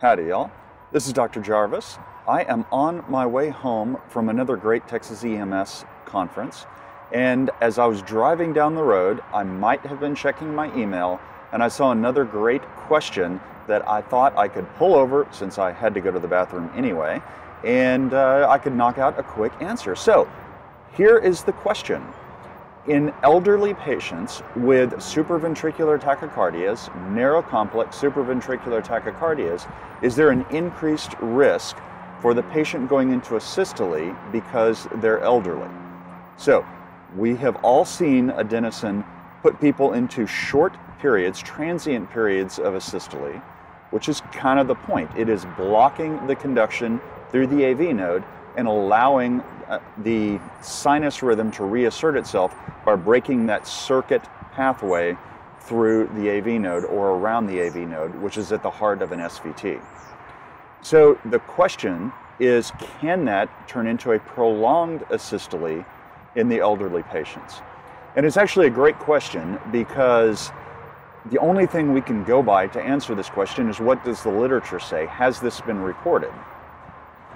Howdy, y'all. This is Dr. Jarvis. I am on my way home from another great Texas EMS conference. And as I was driving down the road, I might have been checking my email and I saw another great question that I thought I could pull over since I had to go to the bathroom anyway, and uh, I could knock out a quick answer. So here is the question in elderly patients with supraventricular tachycardias, narrow complex supraventricular tachycardias, is there an increased risk for the patient going into asystole because they're elderly? So, we have all seen adenosine put people into short periods, transient periods of asystole, which is kind of the point. It is blocking the conduction through the AV node and allowing uh, the sinus rhythm to reassert itself by breaking that circuit pathway through the AV node or around the AV node, which is at the heart of an SVT. So the question is can that turn into a prolonged asystole in the elderly patients? And it's actually a great question because the only thing we can go by to answer this question is what does the literature say? Has this been reported?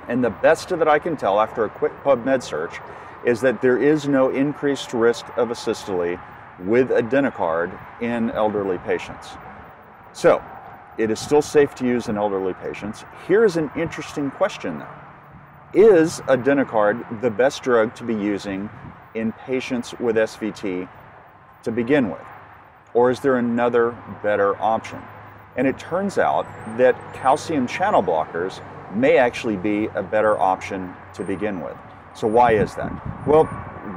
And the best that I can tell after a quick PubMed search is that there is no increased risk of asystole with adenocard in elderly patients. So, it is still safe to use in elderly patients. Here's an interesting question though. Is adenocard the best drug to be using in patients with SVT to begin with? Or is there another better option? And it turns out that calcium channel blockers may actually be a better option to begin with. So why is that? Well,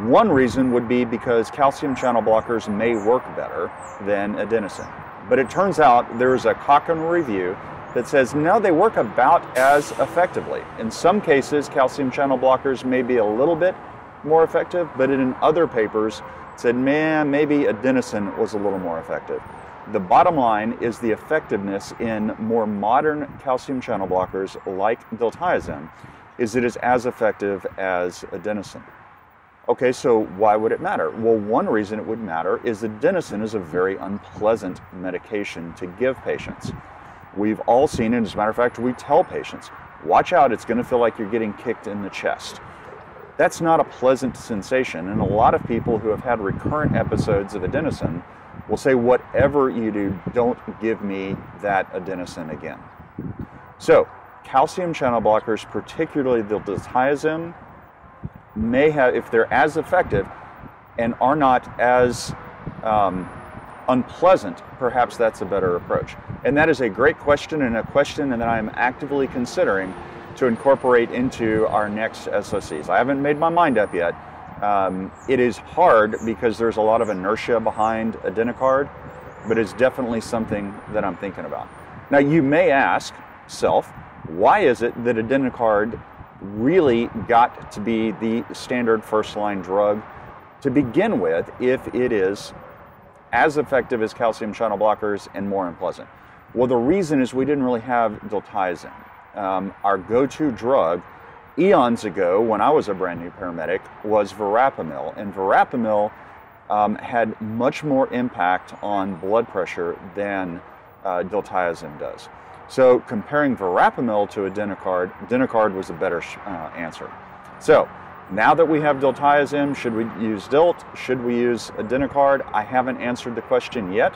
one reason would be because calcium channel blockers may work better than adenosine. But it turns out there's a Cochrane review that says no, they work about as effectively. In some cases, calcium channel blockers may be a little bit more effective, but in other papers it said, man, maybe adenosine was a little more effective. The bottom line is the effectiveness in more modern calcium channel blockers like diltiazem is it is as effective as adenosine. Okay, so why would it matter? Well, one reason it would matter is adenosine is a very unpleasant medication to give patients. We've all seen it, as a matter of fact, we tell patients, watch out, it's going to feel like you're getting kicked in the chest. That's not a pleasant sensation, and a lot of people who have had recurrent episodes of adenosine will say, whatever you do, don't give me that adenosine again. So, calcium channel blockers, particularly the diltiazem, may have, if they're as effective and are not as um, unpleasant, perhaps that's a better approach. And that is a great question and a question that I am actively considering to incorporate into our next SOCs. I haven't made my mind up yet, um, it is hard because there's a lot of inertia behind adenocard, but it's definitely something that I'm thinking about. Now, you may ask, self, why is it that adenocard really got to be the standard first line drug to begin with if it is as effective as calcium channel blockers and more unpleasant? Well, the reason is we didn't really have diltiazem. Um, our go to drug eons ago, when I was a brand new paramedic, was verapamil. And verapamil um, had much more impact on blood pressure than uh, diltiazem does. So comparing verapamil to adenocard, adenocard was a better uh, answer. So now that we have diltiazem, should we use DILT? Should we use adenocard? I haven't answered the question yet,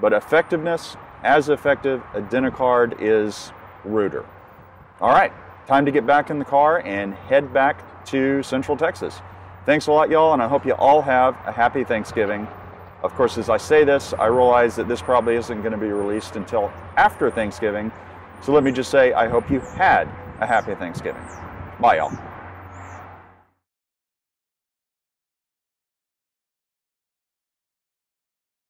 but effectiveness, as effective, adenocard is ruder. All right, time to get back in the car and head back to Central Texas. Thanks a lot, y'all, and I hope you all have a happy Thanksgiving. Of course, as I say this, I realize that this probably isn't going to be released until after Thanksgiving. So let me just say, I hope you had a happy Thanksgiving. Bye, y'all.